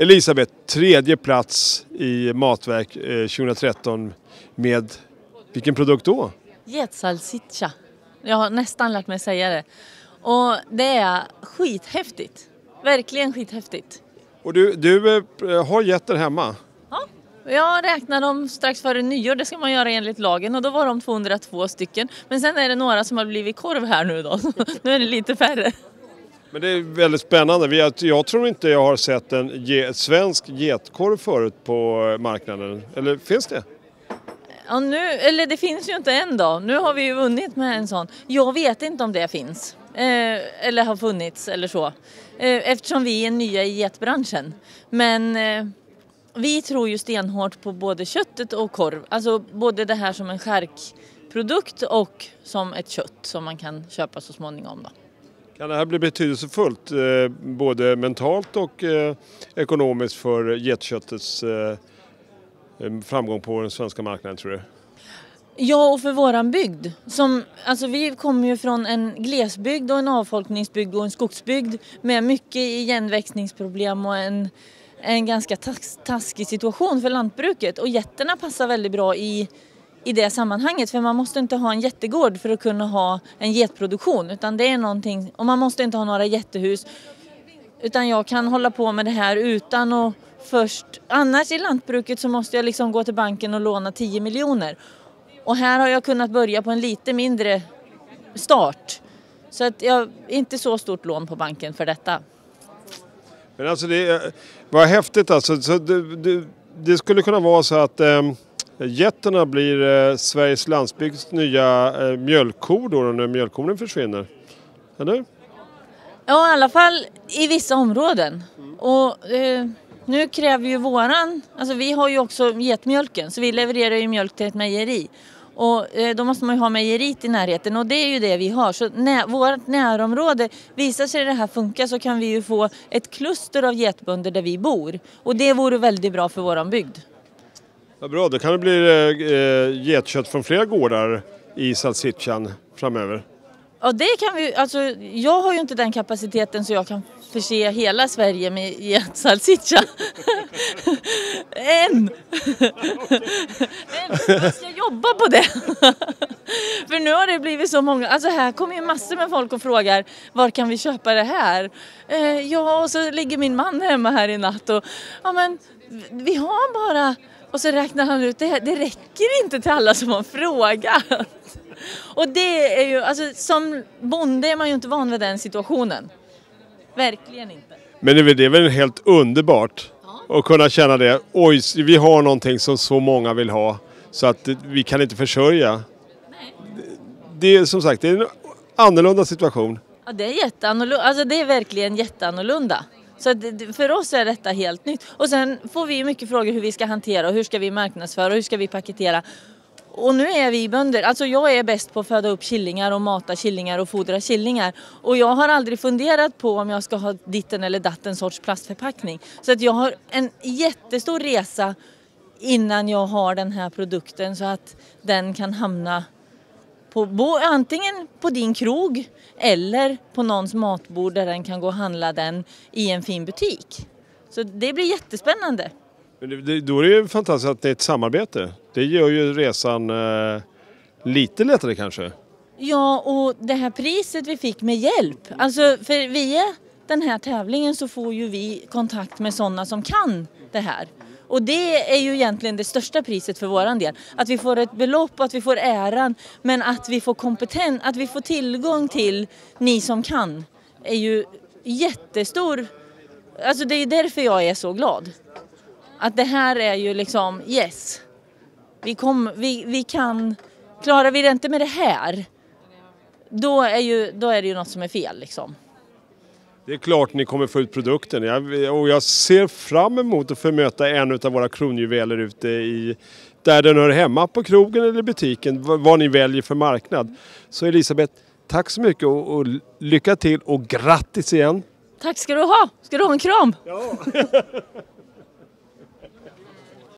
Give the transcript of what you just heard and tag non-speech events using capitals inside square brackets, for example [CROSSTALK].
Elisabeth, tredje plats i Matverk eh, 2013 med vilken produkt då? Getsalsiccia. Jag har nästan lärt mig säga det. Och det är skithäftigt. Verkligen skithäftigt. Och du, du eh, har getter hemma? Ja, jag räknade dem strax före nyår, det ska man göra enligt lagen och då var de 202 stycken. Men sen är det några som har blivit korv här nu då, [LAUGHS] nu är det lite färre. Men det är väldigt spännande. Jag tror inte jag har sett en ge, svensk getkorv förut på marknaden. Eller finns det? Ja, nu, eller det finns ju inte än då. Nu har vi ju vunnit med en sån. Jag vet inte om det finns. Eh, eller har funnits eller så. Eh, eftersom vi är nya i getbranschen. Men eh, vi tror ju stenhårt på både köttet och korv. Alltså både det här som en skärkprodukt och som ett kött som man kan köpa så småningom då. Kan det här bli betydelsefullt eh, både mentalt och eh, ekonomiskt för getköttets eh, framgång på den svenska marknaden tror du? Ja, och för våran bygd. Som, alltså vi kommer ju från en glesbygd och en avfolkningsbygd och en skogsbygd med mycket igenväxningsproblem och en, en ganska tas, taskig situation för lantbruket. Och getterna passar väldigt bra i, i det sammanhanget för man måste inte ha en jättegård för att kunna ha en getproduktion utan det är någonting, och man måste inte ha några jättehus utan jag kan hålla på med det här utan att först, annars i lantbruket så måste jag liksom gå till banken och låna 10 miljoner. Och här har jag kunnat börja på en lite mindre start. Så att jag inte så stort lån på banken för detta. Men alltså det var vad häftigt alltså. Så det, det, det skulle kunna vara så att eh, getterna blir eh, Sveriges landsbygds nya eh, mjölkkor då när mjölkkorna försvinner. Eller? Ja, i alla fall i vissa områden. Och eh, nu kräver ju våran, alltså vi har ju också getmjölken så vi levererar ju mjölk till ett mejeri. Och eh, då måste man ju ha mejeriet i närheten och det är ju det vi har. Så nä vårt närområde, visar sig det här funka så kan vi ju få ett kluster av getbönder där vi bor. Och det vore väldigt bra för våran bygd. Vad bra, då kan det bli eh, eh, getkött från flera gårdar i Salsichan framöver. Ja det kan vi alltså jag har ju inte den kapaciteten så jag kan förse hela Sverige med getsalsiccia. [LAUGHS] Än! [LAUGHS] Än! Jag ska jobba på det. [LAUGHS] För nu har det blivit så många, alltså här kommer ju massor med folk och frågar var kan vi köpa det här? Eh, ja och så ligger min man hemma här i natt och ja men vi har bara och så räknar han ut det, det räcker inte till alla som har frågat. Och det är ju, alltså som bonde är man ju inte van vid den situationen. Verkligen inte. Men det är väl- helt underbart att kunna känna det. Oj, vi har någonting som så många vill ha så att vi kan inte försörja. Det är som sagt det är en annorlunda situation. Ja, det är jätteannorlunda, alltså det är verkligen jätteannorlunda. Så att det- för oss är detta helt nytt. Och sen får vi mycket frågor hur vi ska hantera och hur ska vi marknadsföra och hur ska vi paketera. Och nu är vi bönder, alltså jag är bäst på att föda upp killingar och mata killingar och fodra killingar. Och jag har aldrig funderat på om jag ska ha ditten eller datten sorts plastförpackning. Så att jag har en jättestor resa innan jag har den här produkten så att den kan hamna på, bo, antingen på din krog eller på någons matbord där den kan gå och handla den i en fin butik. Så det blir jättespännande. Men det, det, då är det ju fantastiskt att det är ett samarbete. Det gör ju resan eh, lite lättare kanske. Ja, och det här priset vi fick med hjälp. Alltså, för via den här tävlingen så får ju vi kontakt med sådana som kan det här. Och det är ju egentligen det största priset för våran del. Att vi får ett belopp och att vi får äran. Men att vi får kompetens, att vi får tillgång till ni som kan är ju jättestor. Alltså det är därför jag är så glad. Att det här är ju liksom yes. Vi, kom, vi, vi kan, klarar vi det inte med det här då är, ju, då är det ju något som är fel liksom. Det är klart ni kommer få ut produkten jag, och jag ser fram emot att få möta en av våra kronjuveler ute i där den hör hemma, på krogen eller butiken, vad, ni väljer för marknad. Så Elisabeth, tack så mycket och, och lycka till och grattis igen! Tack ska du ha! Ska du ha en kram? Ja. [LAUGHS]